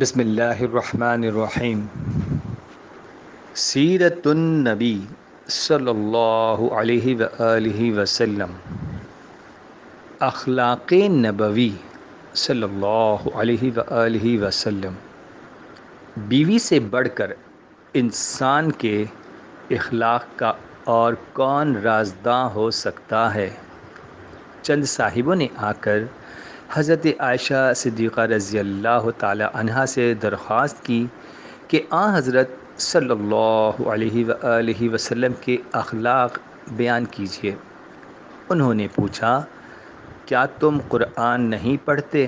बसमीम सीरतुलनबी सल्लल्लाहु अलैहि वसल्लम अखलाक़ नबवी सल्लल्लाहु अलैहि बीवी से बढ़कर इंसान के इखलाक का और कौन राजदा हो सकता है? चंद साहिबों ने आकर हज़रत आयशा सिद्दीक़ा रज़ी अल्लाह तहा से दरख्वास्त की कि आ हज़रत सल्लल्लाहु अलैहि वसल्लम के अखलाक बयान कीजिए। उन्होंने पूछा, क्या तुम कुरान नहीं पढ़ते?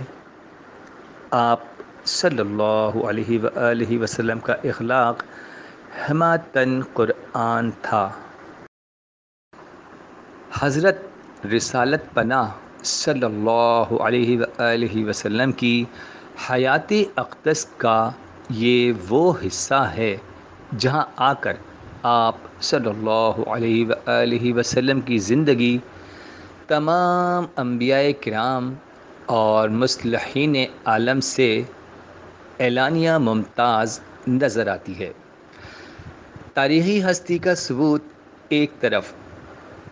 आप सल्लल्लाहु अलैहि वसल्लम का अखलाक हमातन कुरान था। हज़रत रिसालत पनाह सल्लल्लाहु अलैहि वसल्लम की हयात अक़दस का ये वो हिस्सा है, जहाँ आकर आप सल्लल्लाहु अलैहि वसल्लम की ज़िंदगी, तमाम अम्बिया कराम और मुसलहीन आलम से एलानिया मुमताज़ नज़र आती है। तारीख़ी हस्ती का सबूत एक तरफ़,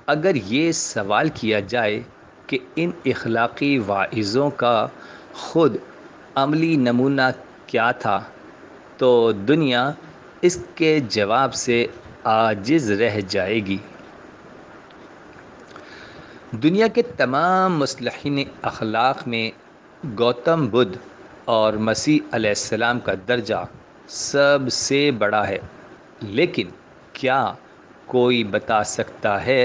अगर ये सवाल किया जाए कि इन इखलाक़ी वाइज़ों का ख़ुद अमली नमूना क्या था? तो दुनिया इसके जवाब से आजिज़ रह जाएगी। दुनिया के तमाम मुसलहिन अखलाक में गौतम बुद्ध और मसीह अलैहिस्सलाम का दर्जा सबसे बड़ा है। लेकिन क्या कोई बता सकता है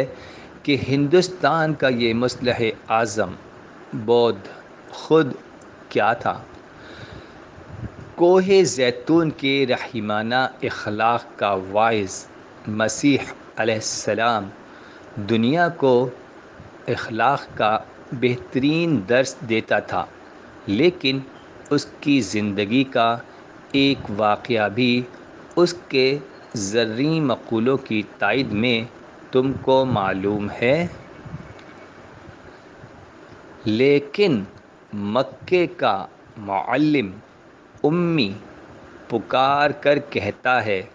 कि हिंदुस्तान का ये मसलह आज़म, बौद्ध, ख़ुद क्या था? कोह जैतून के रहीमाना अखलाक का वाइज, मसीह अलैहिस्सलाम दुनिया को अखलाक का बेहतरीन दर्स देता था, लेकिन उसकी ज़िंदगी का एक वाक़ भी उसके ज़र्री मकूलों की तायद में तुमको मालूम है। लेकिन मक्के का मालिम उम्मी पुकार कर कहता है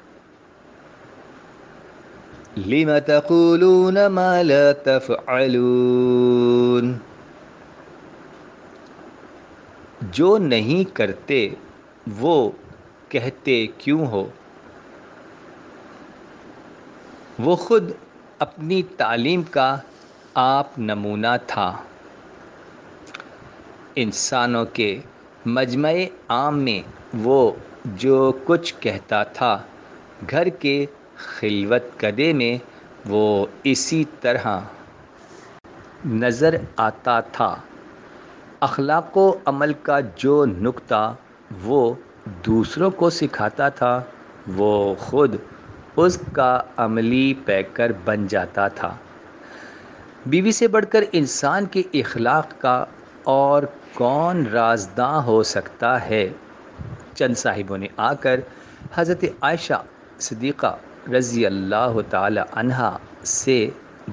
जो नहीं करते, वो कहते क्यों हो? वो खुद अपनी तालीम का आप नमूना था। इंसानों के मजम आम में वो जो कुछ कहता था, घर के खिलवत कदे में वो इसी तरह नज़र आता था। अखलाक अमल का जो नुक्ता वो दूसरों को सिखाता था, वो ख़ुद उसका अमली पैकर बन जाता था। बीवी से बढ़कर इंसान के इखलाक का और कौन राजदा हो सकता है? चंद साहिबों ने आकर हज़रत आयशा सदीक़ा रज़ी अल्लाह तहा से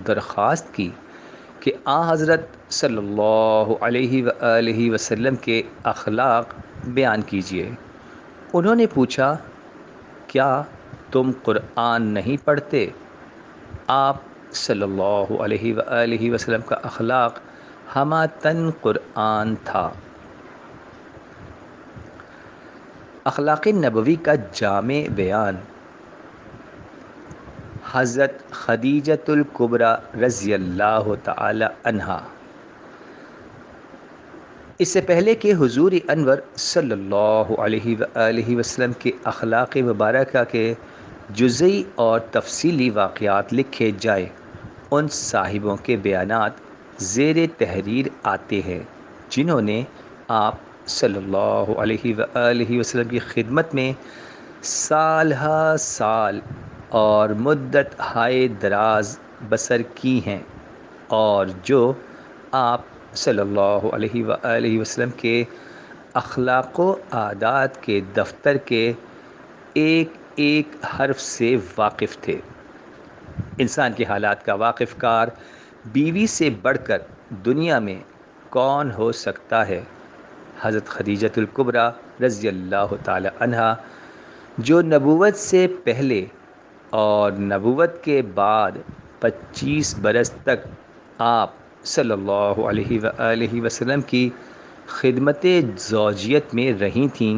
दरख्वास्त की कि आ हज़रत सल्लल्लाहु अलैहि वसल्लम के अखलाक बयान कीजिए। उन्होंने पूछा, क्या तुम कुरान नहीं पढ़ते। आप सल्लल्लाहु अलैहि वसल्लम का अखलाक हमातन कुरान था। अखलाक नबवी का जाम बयान। हज़रत खदीजतुल्कुबरा रज़ी अल्लाह तहा इससे पहले कि हुजूर अनवर सल्लल्लाहु अलैहि वसल्लम के अखलाक मुबारक के जुज़ई और तफसीली वाक़ात लिखे जाए। उन साहिबों के बयान ज़ेर तहरीर आते हैं, जिन्होंने आप सल्लल्लाहु अलैहि वसल्लम की खिदमत में साल हा साल और मुद्दत हाय दराज बसर की हैं और जो आप सल्लल्लाहु अलैहि वसल्लम के अखलाक़ आदात के दफ्तर के एक एक हर्फ से वाकिफ़ थे। इंसान के हालात का वाकिफ़ कार बीवी से बढ़कर दुनिया में कौन हो सकता है? हज़रत खदीजतुल्कुबरा रज़ी अल्लाह तहा जो नबूवत से पहले और नबूवत के बाद 25 बरस तक आप सल्लल्लाहु अलैहि वसल्लम की खिदमत ज़ौजियत में रही थीं